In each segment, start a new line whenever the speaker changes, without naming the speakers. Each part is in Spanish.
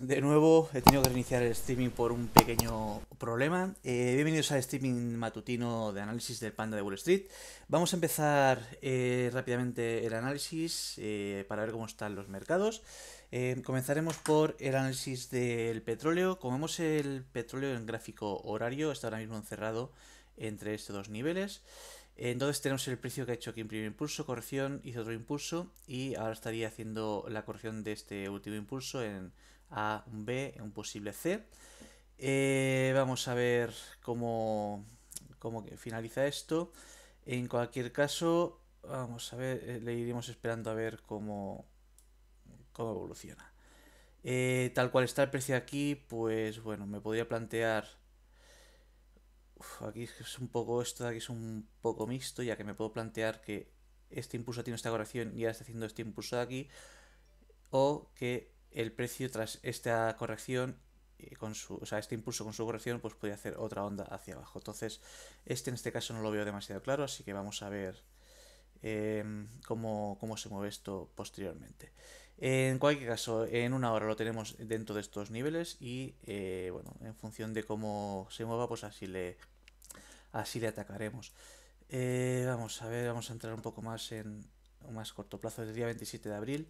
de nuevo he tenido que reiniciar el streaming por un pequeño problema. Eh, bienvenidos al streaming matutino de análisis del Panda de Wall Street. Vamos a empezar eh, rápidamente el análisis eh, para ver cómo están los mercados. comenzaremos por el análisis del petróleo. Como vemos el petróleo en gráfico horario está ahora mismo encerrado entre estos dos niveles. Entonces tenemos el precio que ha hecho aquí en primer impulso, corrección, hizo otro impulso y ahora estaría haciendo la corrección de este último impulso en A, un B, un posible C. Eh, vamos a ver cómo, cómo finaliza esto. En cualquier caso, vamos a ver, eh, le iremos esperando a ver cómo, cómo evoluciona. Eh, tal cual está el precio aquí, pues bueno, me podría plantear aquí es un poco, esto aquí es un poco mixto, ya que me puedo plantear que este impulso tiene esta corrección y ahora está haciendo este impulso de aquí, o que el precio tras esta corrección eh, con su, o sea, este impulso con su corrección, pues puede hacer otra onda hacia abajo. Entonces, este en este caso no lo veo demasiado claro, así que vamos a ver em, cómo, se mueve esto posteriormente. En cualquier caso, en una hora lo tenemos dentro de estos niveles y, eh, bueno, en función de cómo se mueva, pues así le, así le atacaremos. Eh, vamos a ver, vamos a entrar un poco más en un más corto plazo, desde el día 27 de abril.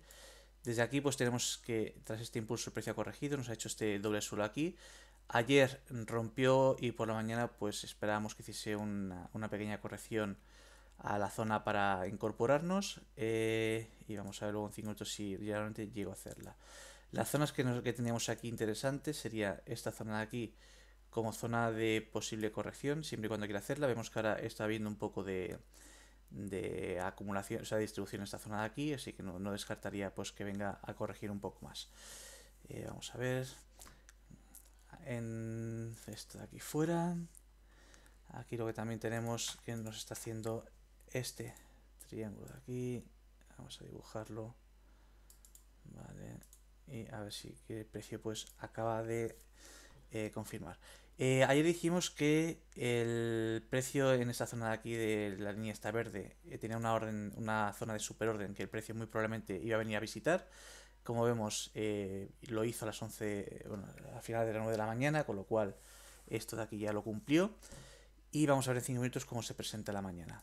Desde aquí pues tenemos que tras este impulso el precio ha corregido, nos ha hecho este doble suelo aquí. Ayer rompió y por la mañana pues esperábamos que hiciese una, pequeña corrección a la zona para incorporarnos eh, y vamos a ver luego en 5 minutos si realmente llego a hacerla. Las zonas que, nos, que teníamos aquí interesantes sería esta zona de aquí como zona de posible corrección, siempre y cuando quiera hacerla. Vemos que ahora está habiendo un poco de, de acumulación, o sea, distribución en esta zona de aquí, así que no, descartaría pues que venga a corregir un poco más. Eh, vamos a ver. En esto de aquí fuera. Aquí lo que también tenemos que nos está haciendo este triángulo de aquí. Vamos a dibujarlo. Vale. Y a ver si el precio pues acaba de eh, confirmar. Eh, ayer dijimos que el precio en esta zona de aquí de la línea esta verde eh, tenía una orden, una zona de superorden que el precio muy probablemente iba a venir a visitar. Como vemos, lo hizo a las 11, bueno, a final de las 9 de la mañana, con lo cual esto de aquí ya lo cumplió. Y vamos a ver en 5 minutos cómo se presenta la mañana.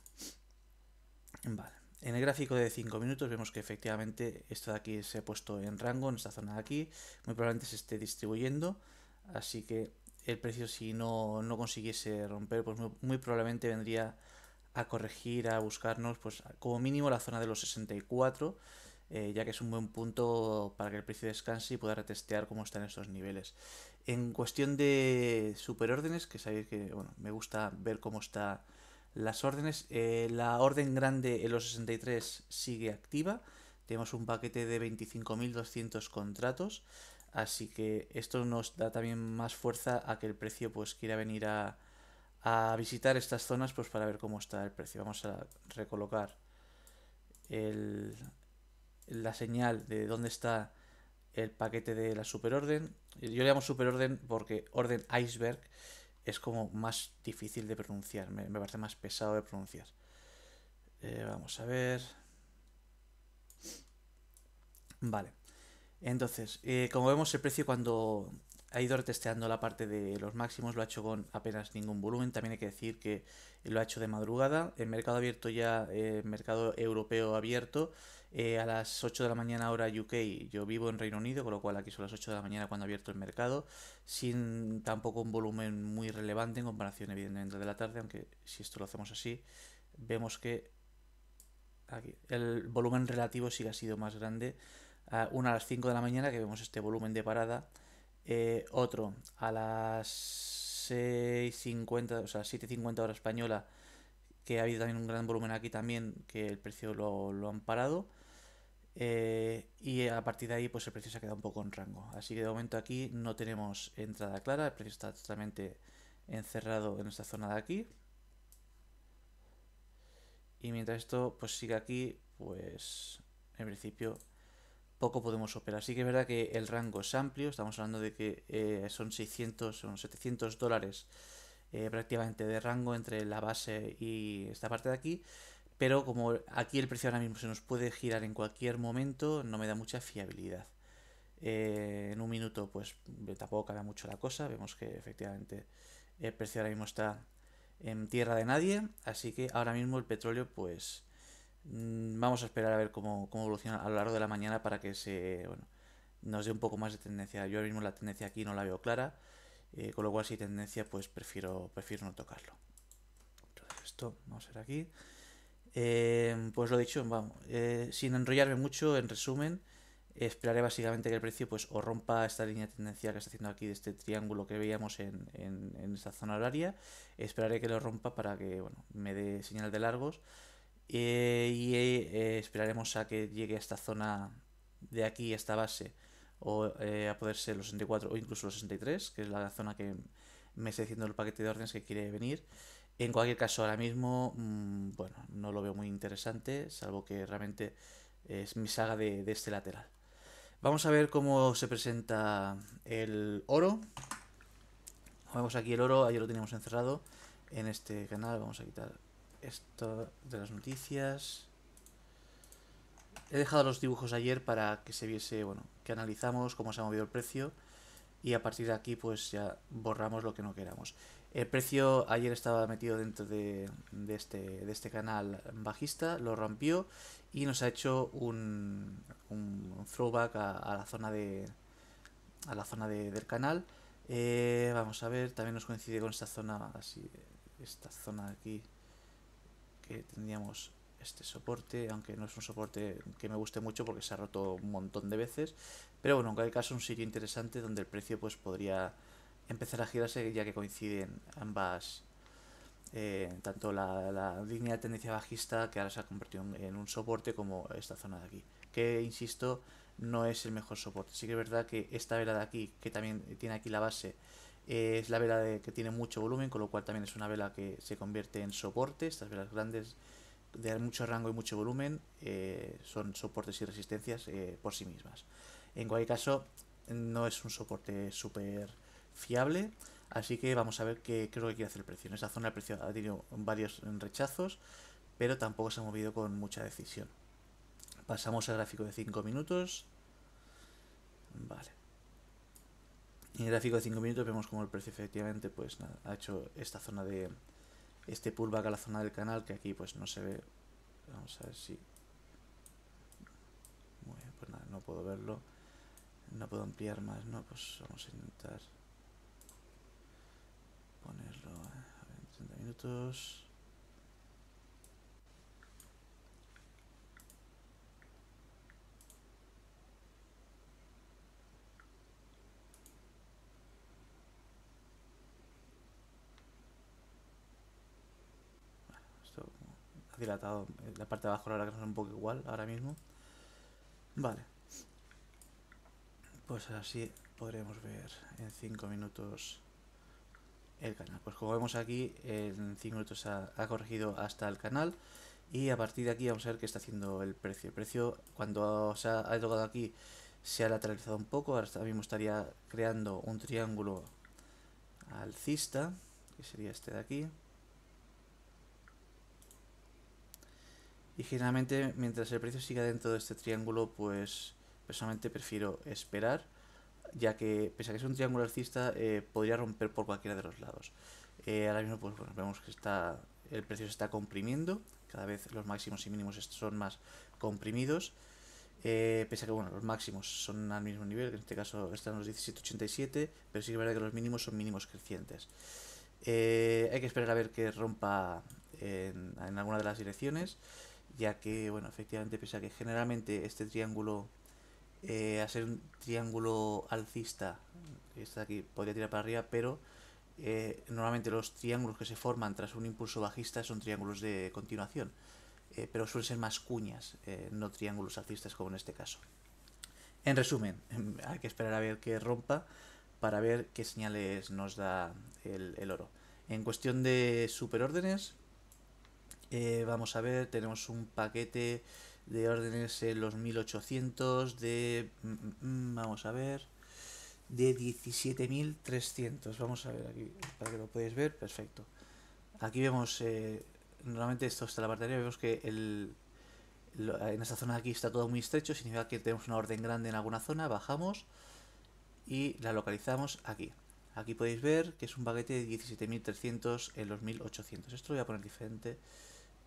Vale. En el gráfico de 5 minutos vemos que efectivamente esto de aquí se ha puesto en rango, en esta zona de aquí. Muy probablemente se esté distribuyendo. Así que el precio si no, consiguiese romper, pues muy, probablemente vendría a corregir, a buscarnos, pues como mínimo la zona de los 64, eh, ya que es un buen punto para que el precio descanse y pueda retestear cómo están estos niveles. En cuestión de superórdenes, que sabéis que bueno, me gusta ver cómo están las órdenes, eh, la orden grande en los 63 sigue activa, tenemos un paquete de 25.200 contratos. Así que esto nos da también más fuerza a que el precio pues quiera venir a, visitar estas zonas pues para ver cómo está el precio. Vamos a recolocar la señal de dónde está el paquete de la superorden. Yo le llamo superorden porque orden iceberg es como más difícil de pronunciar, me, parece más pesado de pronunciar. Eh, vamos a ver. Vale. Entonces, eh, como vemos, el precio cuando ha ido retesteando la parte de los máximos lo ha hecho con apenas ningún volumen. También hay que decir que lo ha hecho de madrugada. El mercado abierto ya, eh, mercado europeo abierto, eh, a las 8 de la mañana hora UK. Yo vivo en Reino Unido, con lo cual aquí son las 8 de la mañana cuando ha abierto el mercado, sin tampoco un volumen muy relevante en comparación evidentemente de la tarde, aunque si esto lo hacemos así, vemos que aquí, el volumen relativo sí ha sido más grande una a las 5 de la mañana, que vemos este volumen de parada. Eh, otro a las 6.50, o sea, 7.50 hora española, que ha habido también un gran volumen aquí también, que el precio lo, han parado. Eh, y a partir de ahí, pues el precio se ha quedado un poco en rango. Así que de momento aquí no tenemos entrada clara, el precio está totalmente encerrado en esta zona de aquí. Y mientras esto pues sigue aquí, pues en principio poco podemos operar. Sí que es verdad que el rango es amplio, estamos hablando de que eh, son 600, son 700 dólares eh, prácticamente de rango entre la base y esta parte de aquí, pero como aquí el precio ahora mismo se nos puede girar en cualquier momento, no me da mucha fiabilidad. eh, en un minuto pues tampoco cambia mucho la cosa. Vemos que efectivamente el precio ahora mismo está en tierra de nadie. Así que ahora mismo el petróleo pues vamos a esperar a ver cómo, cómo evoluciona a lo largo de la mañana para que se bueno, nos dé un poco más de tendencia. Yo ahora mismo la tendencia aquí no la veo clara. Eh, con lo cual si tendencia pues prefiero, prefiero no tocarlo. esto vamos a ver aquí. Eh, pues lo dicho, vamos, eh, sin enrollarme mucho, en resumen, esperaré básicamente que el precio pues o rompa esta línea de tendencia que está haciendo aquí de este triángulo que veíamos en, en, esta zona horaria. Esperaré que lo rompa para que bueno, me dé señal de largos. Y esperaremos a que llegue a esta zona de aquí, esta base, o a poder ser los 64 o incluso los 63, que es la zona que me está diciendo el paquete de órdenes que quiere venir. En cualquier caso, ahora mismo, mm, bueno, no lo veo muy interesante, salvo que realmente es mi saga de, este lateral. Vamos a ver cómo se presenta el oro. Vemos aquí el oro, ayer lo teníamos encerrado en este canal. Vamos a quitar esto de las noticias. He dejado los dibujos ayer para que se viese, bueno, que analizamos cómo se ha movido el precio y a partir de aquí pues ya borramos lo que no queramos. El precio ayer estaba metido dentro de, este, de este canal bajista, lo rompió y nos ha hecho un, un throwback a, la zona de a la zona del canal. Eh, vamos a ver, también nos coincide con esta zona así, esta zona aquí tendríamos este soporte, aunque no es un soporte que me guste mucho porque se ha roto un montón de veces, pero bueno, en cualquier caso un sitio interesante donde el precio pues podría empezar a girarse ya que coinciden ambas, eh, tanto la, línea de tendencia bajista que ahora se ha convertido en un soporte como esta zona de aquí, que insisto no es el mejor soporte. Sí que es verdad que esta vela de aquí, que también tiene aquí la base, es la vela de, que tiene mucho volumen, con lo cual también es una vela que se convierte en soporte. Estas velas grandes de mucho rango y mucho volumen eh, son soportes y resistencias eh, por sí mismas. En cualquier caso, no es un soporte súper fiable, así que vamos a ver qué, creo que quiere hacer el precio. En esta zona el precio ha tenido varios rechazos, pero tampoco se ha movido con mucha decisión. Pasamos al gráfico de 5 minutos. Vale. En el gráfico de 5 minutos vemos como el precio efectivamente pues ha hecho esta zona de este pullback a la zona del canal que aquí pues no se ve. Vamos a ver si... Muy bien, pues nada, no puedo verlo. No puedo ampliar más, ¿no? Pues vamos a intentar ponerlo ¿eh? en 30 minutos. Esto dilatado la parte de abajo la verdad que es un poco igual ahora mismo. Vale. Pues así podremos ver en 5 minutos el canal. Pues como vemos aquí, en 5 minutos ha, corregido hasta el canal y a partir de aquí vamos a ver qué está haciendo el precio. El precio cuando se ha, tocado aquí se ha lateralizado un poco, ahora mismo estaría creando un triángulo alcista, que sería este de aquí. Y generalmente mientras el precio siga dentro de este triángulo, pues personalmente prefiero esperar ya que pese a que es un triángulo alcista, eh, podría romper por cualquiera de los lados. Eh, ahora mismo pues, bueno, vemos que está, el precio se está comprimiendo, cada vez los máximos y mínimos son más comprimidos. Eh, pese a que bueno, los máximos son al mismo nivel, en este caso están los 17.87, pero sí que es verdad que los mínimos son mínimos crecientes. hay que esperar a ver que rompa en, alguna de las direcciones, ya que, bueno, efectivamente, pese a que generalmente este triángulo eh, a ser un triángulo alcista, está aquí, podría tirar para arriba, pero eh, normalmente los triángulos que se forman tras un impulso bajista son triángulos de continuación, eh, pero suelen ser más cuñas, no triángulos alcistas como en este caso. En resumen, hay que esperar a ver que rompa para ver qué señales nos da el, el oro. En cuestión de superórdenes, vamos a ver, tenemos un paquete de órdenes en los 1800 de mm, mm, mm, vamos a ver de 17.300 vamos a ver aquí para que lo podáis ver perfecto aquí vemos eh, normalmente esto está la batería vemos que el, en esta zona aquí está todo muy estrecho, significa que tenemos una orden grande en alguna zona, bajamos y la localizamos aquí. Aquí podéis ver que es un paquete de 17.300 en los 1.800. Esto lo voy a poner diferente,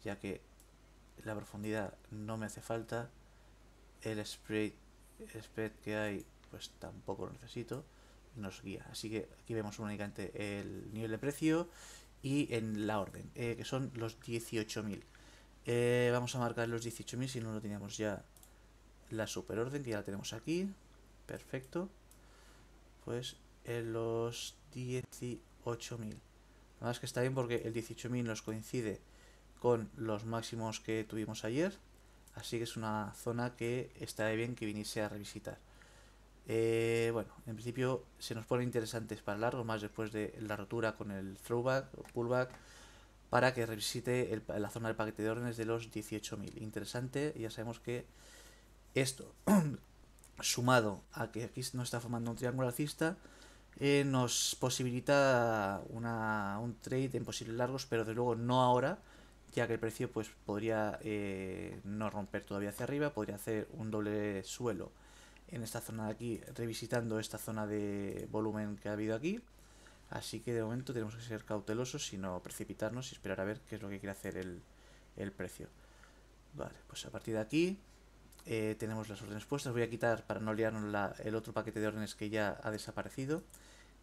ya que la profundidad no me hace falta. El spread, spread que hay, pues tampoco lo necesito. Nos guía. Así que aquí vemos únicamente el nivel de precio y en la orden, eh, que son los 18.000. Eh, vamos a marcar los 18.000 si no lo teníamos ya la superorden, que ya la tenemos aquí. Perfecto. Pues los 18.000. Nada más que está bien porque el 18.000 nos coincide con los máximos que tuvimos ayer. Así que es una zona que estaría bien que viniese a revisitar. Eh, bueno, en principio se nos pone interesantes para largo, más después de la rotura con el throwback o pullback, para que revisite la zona del paquete de órdenes de los 18.000. Interesante, ya sabemos que esto, sumado a que aquí no está formando un triángulo alcista, eh, nos posibilita una, un trade en posibles largos, pero de luego no ahora, ya que el precio pues podría eh, no romper todavía hacia arriba, podría hacer un doble suelo en esta zona de aquí, revisitando esta zona de volumen que ha habido aquí. Así que de momento tenemos que ser cautelosos y no precipitarnos y esperar a ver qué es lo que quiere hacer el, el precio. Vale, pues a partir de aquí eh, tenemos las órdenes puestas. Voy a quitar para no liarnos el otro paquete de órdenes que ya ha desaparecido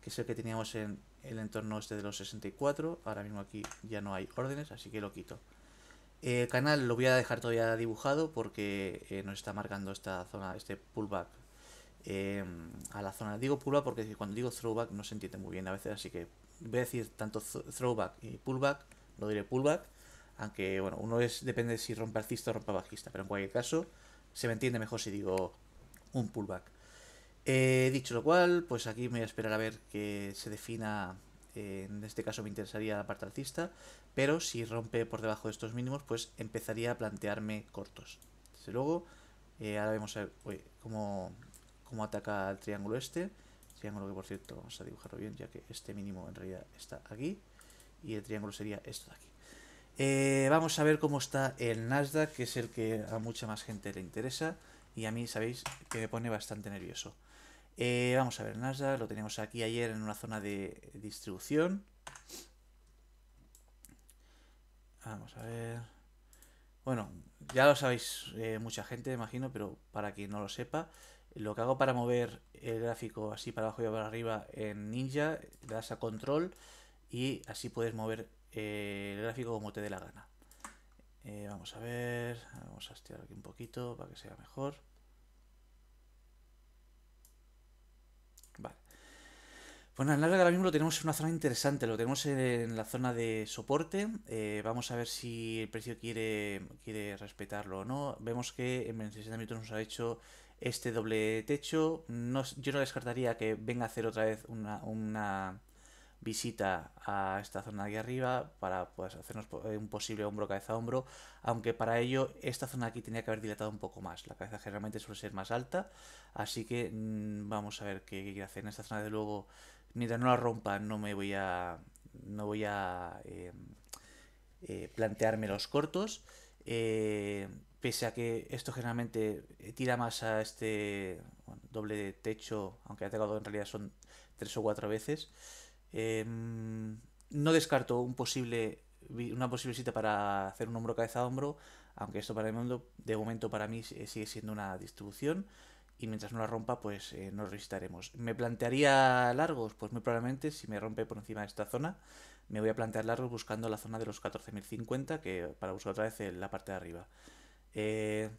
que es el que teníamos en el entorno este de los 64. Ahora mismo aquí ya no hay órdenes, así que lo quito. El canal lo voy a dejar todavía dibujado porque eh, nos está marcando esta zona, este pullback em, a la zona. Digo pullback porque cuando digo throwback no se entiende muy bien a veces, así que voy a decir tanto throwback y pullback, lo diré pullback, aunque bueno, uno es depende si rompe alcista o rompe bajista, pero en cualquier caso se me entiende mejor si digo un pullback. Eh, dicho lo cual, pues aquí me voy a esperar a ver que se defina, eh, en este caso me interesaría la parte alcista, pero si rompe por debajo de estos mínimos, pues empezaría a plantearme cortos. Desde luego, eh, ahora vemos cómo, cómo, ataca el triángulo este, triángulo que por cierto vamos a dibujarlo bien, ya que este mínimo en realidad está aquí, y el triángulo sería esto de aquí. vamos a ver cómo está el Nasdaq, que es el que a mucha más gente le interesa, y a mí sabéis que me pone bastante nervioso. Eh, vamos a ver, Nasdaq lo tenemos aquí ayer en una zona de distribución. Vamos a ver. Bueno, ya lo sabéis eh, mucha gente, imagino, pero para quien no lo sepa, lo que hago para mover el gráfico así para abajo y para arriba en Ninja, le das a control y así puedes mover eh, el gráfico como te dé la gana. vamos a ver, vamos a estirar aquí un poquito para que sea mejor. Pues nada, ahora mismo lo tenemos en una zona interesante, lo tenemos en la zona de soporte. Eh, vamos a ver si el precio quiere, quiere respetarlo o no. Vemos que en 60 minutos nos ha hecho este doble techo. No, yo no descartaría que venga a hacer otra vez una, visita a esta zona de aquí arriba para pues, hacernos un posible hombro cabeza hombro aunque para ello esta zona aquí tenía que haber dilatado un poco más la cabeza generalmente suele ser más alta así que mm, vamos a ver qué quiere hacer en esta zona de luego mientras no la rompa no me voy a no voy a em, eh, plantearme los cortos. Eh, pese a que esto generalmente tira más a este doble techo aunque ha pegado en realidad son tres o cuatro veces em, no descarto un posible una posible cita para hacer un hombro cabeza a hombro aunque esto para el mundo de momento para mí sigue siendo una distribución y mientras no la rompa, pues eh, nos resistaremos. ¿Me plantearía largos? Pues muy probablemente, si me rompe por encima de esta zona, me voy a plantear largos buscando la zona de los 14.050, que para buscar otra vez en la parte de arriba. Eh,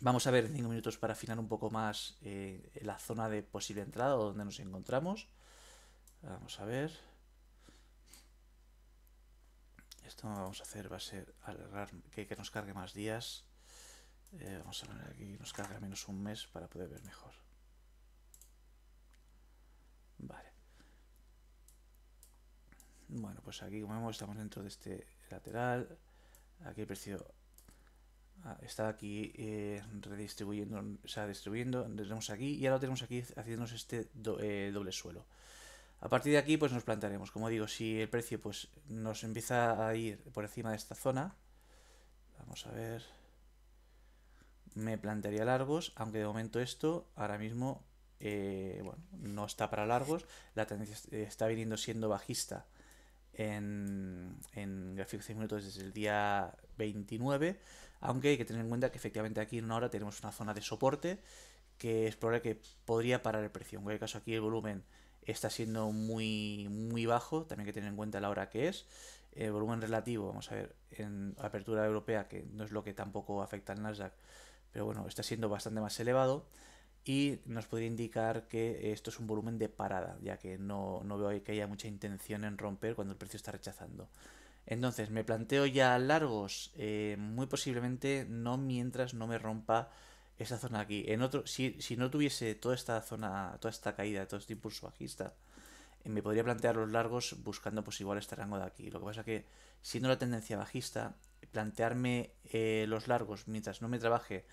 vamos a ver en 5 minutos para afinar un poco más eh, la zona de posible entrada o donde nos encontramos. Vamos a ver. Esto vamos a hacer va a ser que nos cargue más días. Eh, vamos a poner aquí, nos carga menos un mes para poder ver mejor. Vale. Bueno, pues aquí como vemos estamos dentro de este lateral. Aquí el precio ah, está aquí eh, redistribuyendo, o sea, distribuyendo, tenemos aquí y ahora lo tenemos aquí haciéndonos este eh, doble suelo. A partir de aquí pues nos plantearemos, como digo, si el precio pues nos empieza a ir por encima de esta zona, vamos a ver... me plantearía largos, aunque de momento esto ahora mismo eh, bueno, no está para largos, la tendencia está viniendo siendo bajista en, en gráficos de minutos desde el día 29, aunque hay que tener en cuenta que efectivamente aquí en una hora tenemos una zona de soporte que es probable que podría parar el precio. En cualquier caso aquí el volumen está siendo muy, muy bajo, también hay que tener en cuenta la hora que es. El volumen relativo, vamos a ver, en apertura europea, que no es lo que tampoco afecta al Nasdaq, pero bueno, está siendo bastante más elevado y nos podría indicar que esto es un volumen de parada, ya que no, no veo que haya mucha intención en romper cuando el precio está rechazando. Entonces, me planteo ya largos, eh, muy posiblemente no mientras no me rompa esa zona aquí. En otro, si, si no tuviese toda esta zona, toda esta caída, todo este impulso bajista, eh, me podría plantear los largos buscando pues igual este rango de aquí. Lo que pasa que siendo la tendencia bajista, plantearme eh, los largos mientras no me trabaje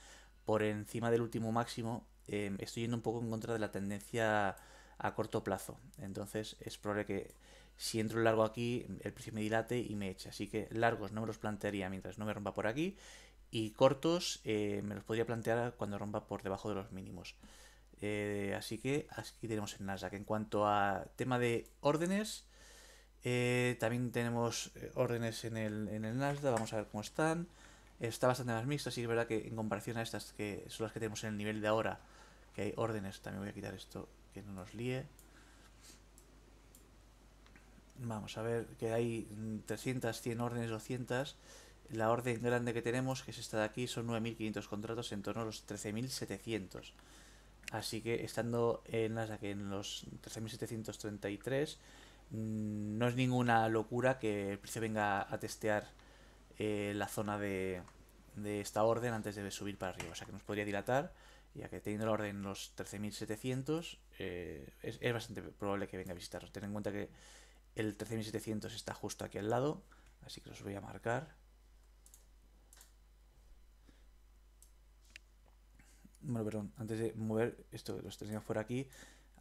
por encima del último máximo, em, estoy yendo un poco en contra de la tendencia a corto plazo. Entonces es probable que si entro largo aquí, el precio me dilate y me eche. Así que largos no me los plantearía mientras no me rompa por aquí. Y cortos eh, me los podría plantear cuando rompa por debajo de los mínimos. Eh, así que aquí tenemos el Nasdaq. En cuanto a tema de órdenes, eh, también tenemos órdenes en el, en el Nasdaq. Vamos a ver cómo están está bastante más mixto, así que es verdad que en comparación a estas que son las que tenemos en el nivel de ahora, que hay órdenes, también voy a quitar esto que no nos líe. Vamos a ver que hay 300, 100 órdenes, 200. La orden grande que tenemos, que es esta de aquí, son 9.500 contratos en torno a los 13.700. Así que estando en que en los 13.733, mm, no es ninguna locura que precio venga a testear eh, la zona de, de, esta orden antes de subir para arriba. O sea que nos podría dilatar, ya que teniendo la orden en los 13.700, eh, es, es, bastante probable que venga a visitarnos. Ten en cuenta que el 13.700 está justo aquí al lado, así que los voy a marcar. Bueno, perdón, antes de mover esto, los teníamos por aquí.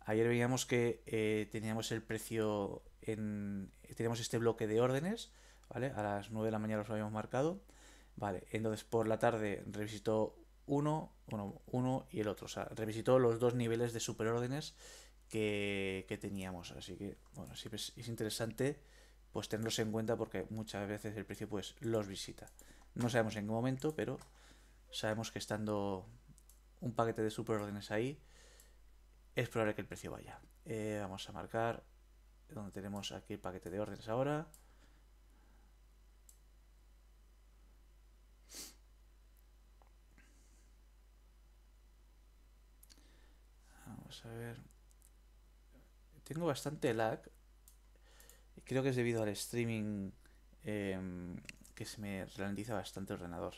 Ayer veíamos que eh, teníamos el precio en. Teníamos este bloque de órdenes ¿vale? A las 9 de la mañana los habíamos marcado, ¿vale? Entonces por la tarde revisitó uno, uno, uno y el otro, o sea, revisitó los dos niveles de superórdenes que, que teníamos, así que, bueno, siempre es, interesante pues tenerlos en cuenta porque muchas veces el precio pues los visita. No sabemos en qué momento, pero sabemos que estando un paquete de superórdenes ahí, es probable que el precio vaya. Eh, vamos a marcar donde tenemos aquí el paquete de órdenes ahora. a ver. Tengo bastante lag. Creo que es debido al streaming em, que se me ralentiza bastante el ordenador.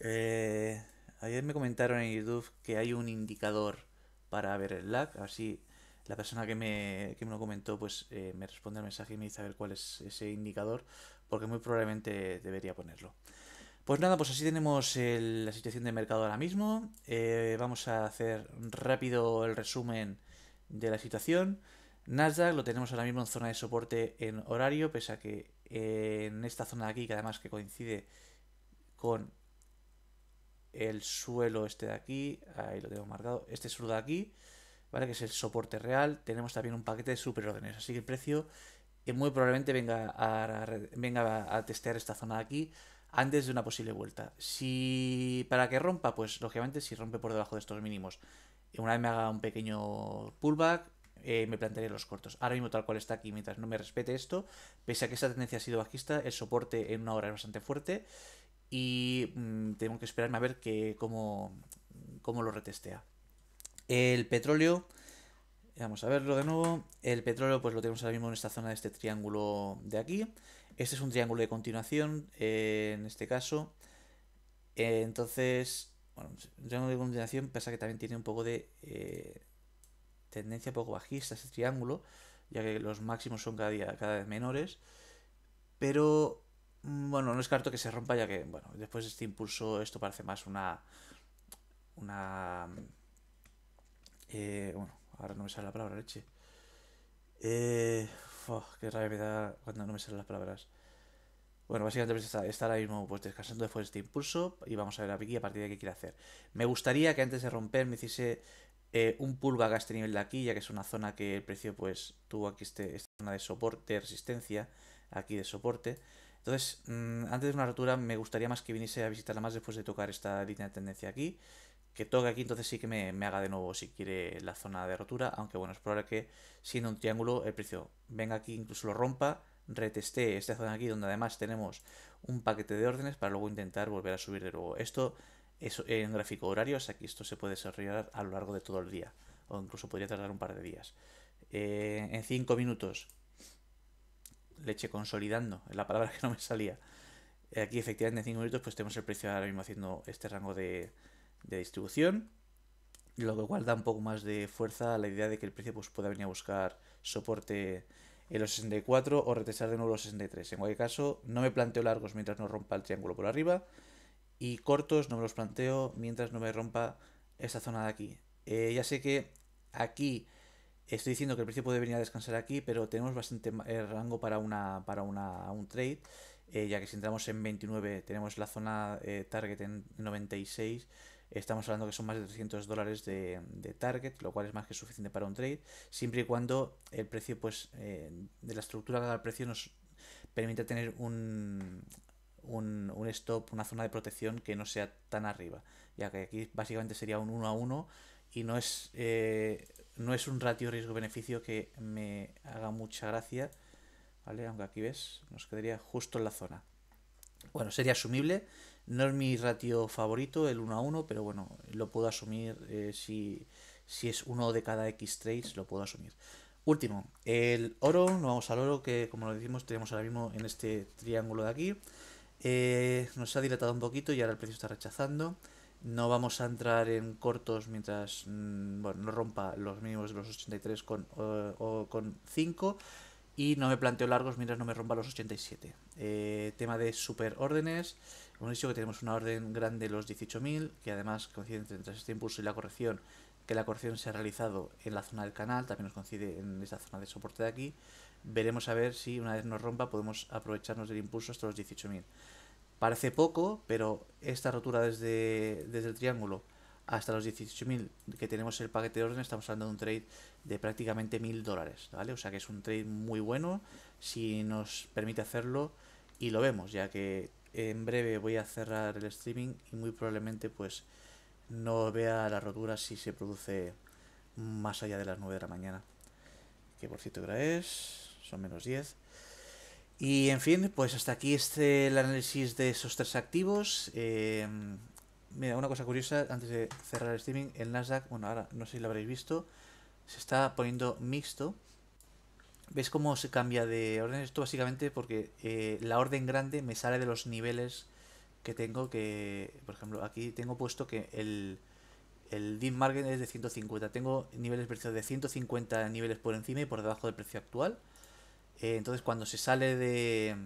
Eh, ayer me comentaron en YouTube que hay un indicador para ver el lag. Así la persona que me, que me lo comentó pues eh, me responde al mensaje y me dice a ver cuál es ese indicador. Porque muy probablemente debería ponerlo. Pues nada, pues así tenemos la situación de mercado ahora mismo. Eh, vamos a hacer rápido el resumen de la situación. Nasdaq lo tenemos ahora mismo en zona de soporte en horario, pese a que eh, en esta zona de aquí, que además que coincide con el suelo este de aquí, ahí lo tengo marcado, este suelo de aquí, ¿vale? Que es el soporte real. Tenemos también un paquete de superórdenes, así que el precio eh, muy probablemente venga a, venga a testear esta zona de aquí antes de una posible vuelta. Si para que rompa, pues lógicamente si rompe por debajo de estos mínimos, una vez me haga un pequeño pullback, eh, me plantearé los cortos. Ahora mismo tal cual está aquí, mientras no me respete esto, pese a que esta tendencia ha sido bajista, el soporte en una hora es bastante fuerte y mm, tengo que esperarme a ver que, cómo, cómo lo retestea. El petróleo, vamos a verlo de nuevo, el petróleo pues lo tenemos ahora mismo en esta zona de este triángulo de aquí. Este es un triángulo de continuación, eh, en este caso. Eh, entonces, bueno, un triángulo de continuación pasa que también tiene un poco de eh, tendencia poco bajista este triángulo, ya que los máximos son cada día cada vez menores. Pero, bueno, no descarto que se rompa, ya que, bueno, después de este impulso, esto parece más una. Una. bueno, ahora no me sale la palabra, leche. Eh, qué rabia me da cuando no me salen las palabras. Bueno, básicamente está, está, ahora mismo pues, descansando después de este impulso y vamos a ver aquí a partir de qué quiere hacer. Me gustaría que antes de romper me hiciese eh, un pullback a este nivel de aquí, ya que es una zona que el precio pues tuvo aquí este, esta zona de soporte, resistencia, aquí de soporte. Entonces, mm, antes de una rotura me gustaría más que viniese a visitarla más después de tocar esta línea de tendencia aquí. Que toque aquí, entonces sí que me, haga de nuevo si quiere la zona de rotura. Aunque bueno, es probable que siendo un triángulo el precio venga aquí, incluso lo rompa, retesté esta zona aquí donde además tenemos un paquete de órdenes para luego intentar volver a subir de nuevo. Esto es en gráfico horario, o sea que esto se puede desarrollar a lo largo de todo el día o incluso podría tardar un par de días. Eh, en 5 minutos, leche consolidando, es la palabra que no me salía. Aquí efectivamente en 5 minutos pues tenemos el precio ahora mismo haciendo este rango de, de distribución, lo cual da un poco más de fuerza a la idea de que el precio pues, pueda venir a buscar soporte en los 64 o retesar de nuevo los 63. En cualquier caso, no me planteo largos mientras no rompa el triángulo por arriba y cortos no me los planteo mientras no me rompa esta zona de aquí. Eh, ya sé que aquí estoy diciendo que el precio puede venir a descansar aquí, pero tenemos bastante eh, rango para, una, para una, un trade, eh, ya que si entramos en 29 tenemos la zona target en 96 Estamos hablando que son más de 300 dólares de, target, lo cual es más que suficiente para un trade, siempre y cuando el precio, pues, eh, de la estructura del precio nos permite tener un, un, un, stop, una zona de protección que no sea tan arriba, ya que aquí básicamente sería un 1 a 1 y no es, eh, no es un ratio riesgo-beneficio que me haga mucha gracia, ¿vale? Aunque aquí ves, nos quedaría justo en la zona. Bueno, sería asumible no es mi ratio favorito, el 1 a 1, pero bueno, lo puedo asumir eh, si, si, es uno de cada X trades, lo puedo asumir. Último, el oro, nos vamos al oro que como lo decimos tenemos ahora mismo en este triángulo de aquí. Eh, nos ha dilatado un poquito y ahora el precio está rechazando. No vamos a entrar en cortos mientras mm, bueno, no rompa los mínimos de los 83 con, o, con 5 y no me planteo largos mientras no me rompa los 87. Eh, tema de super órdenes. Hemos dicho que tenemos una orden grande los 18.000, que además coincide entre este impulso y la corrección, que la corrección se ha realizado en la zona del canal, también nos coincide en esta zona de soporte de aquí. Veremos a ver si una vez nos rompa podemos aprovecharnos del impulso hasta los 18.000. Parece poco, pero esta rotura desde, desde el triángulo hasta los 18.000 que tenemos el paquete de orden, estamos hablando de un trade de prácticamente 1.000 dólares, ¿vale? O sea que es un trade muy bueno si nos permite hacerlo y lo vemos, ya que en breve voy a cerrar el streaming y muy probablemente pues no vea la rotura si se produce más allá de las 9 de la mañana. Que por cierto, hora es? Son menos 10. Y en fin, pues hasta aquí este el análisis de esos tres activos. Em, mira, una cosa curiosa, antes de cerrar el streaming, el Nasdaq, bueno, ahora no sé si lo habréis visto, se está poniendo mixto. ¿Ves cómo se cambia de orden? Esto básicamente porque eh, la orden grande me sale de los niveles que tengo que, por ejemplo, aquí tengo puesto que el, el Deep Market es de 150. Tengo niveles de precio de 150 niveles por encima y por debajo del precio actual. Eh, entonces cuando se sale de...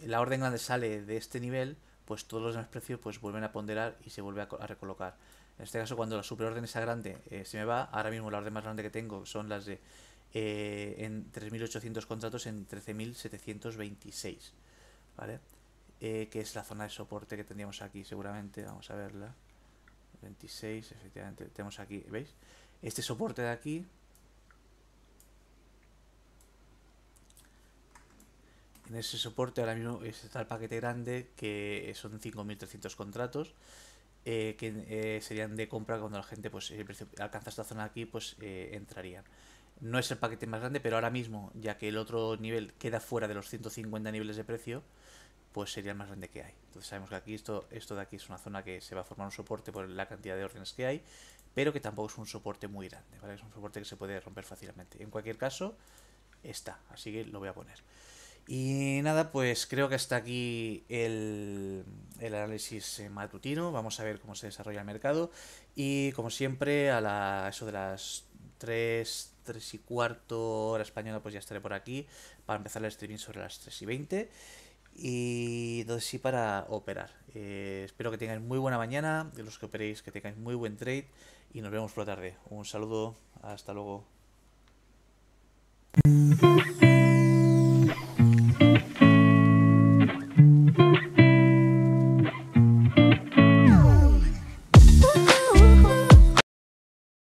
La orden grande sale de este nivel, pues todos los demás precios pues vuelven a ponderar y se vuelve a, recolocar. En este caso cuando la superorden esa grande eh, se me va, ahora mismo la orden más grande que tengo son las de eh, en 3.800 contratos en 13.726, ¿vale? Eh, que es la zona de soporte que tendríamos aquí seguramente, vamos a verla. 26, efectivamente, tenemos aquí, ¿veis? Este soporte de aquí en ese soporte ahora mismo está el paquete grande que son 5.300 contratos eh, que serían de compra cuando la gente pues alcanza esta zona aquí pues entrarían no es el paquete más grande, pero ahora mismo, ya que el otro nivel queda fuera de los 150 niveles de precio, pues sería el más grande que hay. Entonces sabemos que aquí esto, esto de aquí es una zona que se va a formar un soporte por la cantidad de órdenes que hay, pero que tampoco es un soporte muy grande, ¿vale? Es un soporte que se puede romper fácilmente. En cualquier caso, está, así que lo voy a poner. Y nada, pues creo que hasta aquí el, el, análisis matutino. Vamos a ver cómo se desarrolla el mercado. Y como siempre, a la, eso de las 3, 3 y cuarto hora española, pues ya estaré por aquí para empezar el streaming sobre las 3 y 20. Y entonces sí para operar. Eh, espero que tengáis muy buena mañana, de los que operéis, que tengáis muy buen trade y nos vemos por la tarde. Un saludo, hasta luego.